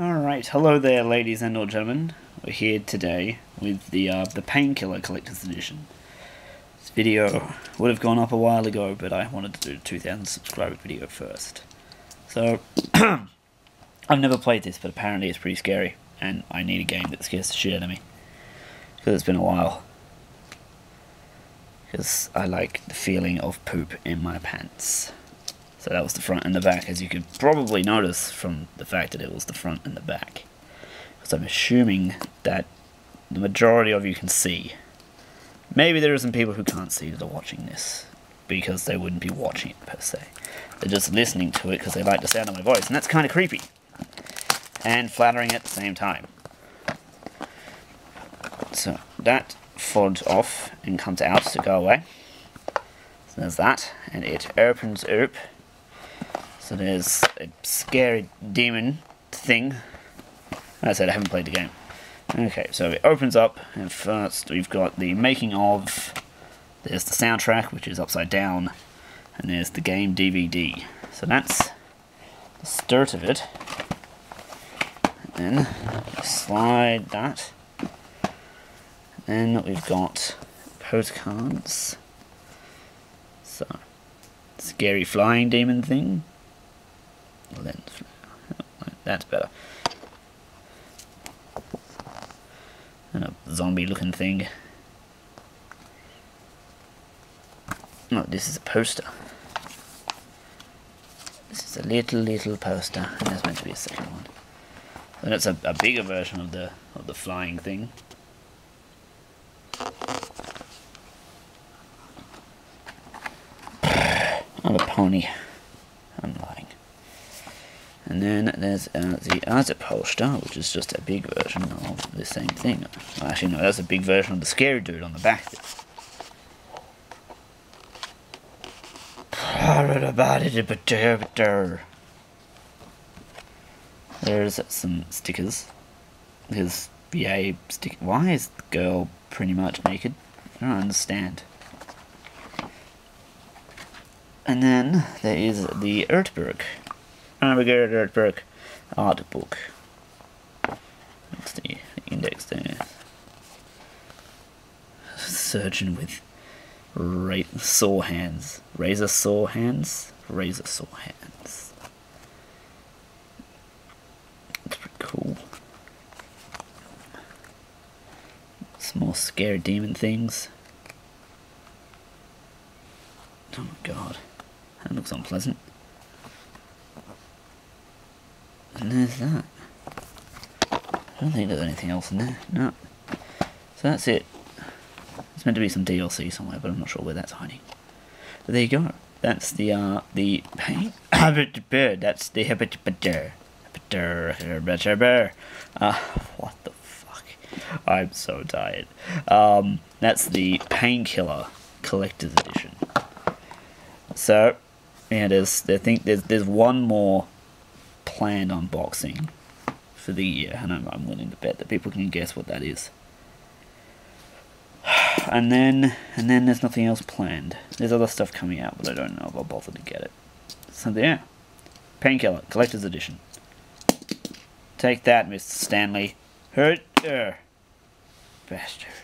Alright, hello there ladies and or gentlemen. We're here today with the uh, the Painkiller Collector's Edition. This video would have gone up a while ago, but I wanted to do a 2000 subscriber video first. So, I've never played this, but apparently it's pretty scary, and I need a game that scares the shit out of me. Because it's been a while. Because I like the feeling of poop in my pants. So that was the front and the back, as you could probably notice from the fact that it was the front and the back. Because I'm assuming that the majority of you can see. Maybe there are some people who can't see that are watching this, because they wouldn't be watching it per se. They're just listening to it because they like the sound of my voice, and that's kind of creepy. And flattering at the same time. So that folds off and comes out to go away. So there's that, and it opens up so there's a scary demon thing. As I said, I haven't played the game. Okay, so it opens up, and first we've got the making of. There's the soundtrack, which is upside down, and there's the game DVD. So that's the start of it. And then slide that. Then we've got postcards. So, scary flying demon thing lens. That's better. And a zombie looking thing. Oh, this is a poster. This is a little, little poster. And there's meant to be a second one. And it's a, a bigger version of the of the flying thing. I'm a pony. And then there's uh, the other poster, which is just a big version of the same thing. Well, actually, no, that's a big version of the scary dude on the back. There's some stickers. There's BA stick. Why is the girl pretty much naked? I don't understand. And then there is the Ertberg Armageddon art book. That's the index there. Surgeon with ra saw hands. Razor saw hands? Razor saw hands. That's pretty cool. Some more scary demon things. Oh my god. That looks unpleasant. And there's that. I don't think there's anything else in there. No. So that's it. It's meant to be some DLC somewhere, but I'm not sure where that's hiding. But there you go. That's the uh the that's the habitator. Uh what the fuck? I'm so tired. Um that's the painkiller collector's edition. So yeah, there's I think there's there's one more planned unboxing for the year, and I'm, I'm willing to bet that people can guess what that is. And then, and then there's nothing else planned. There's other stuff coming out, but I don't know if I'll bother to get it. So yeah, Painkiller Collector's Edition. Take that, Mr. Stanley. Hurt, er, bastard.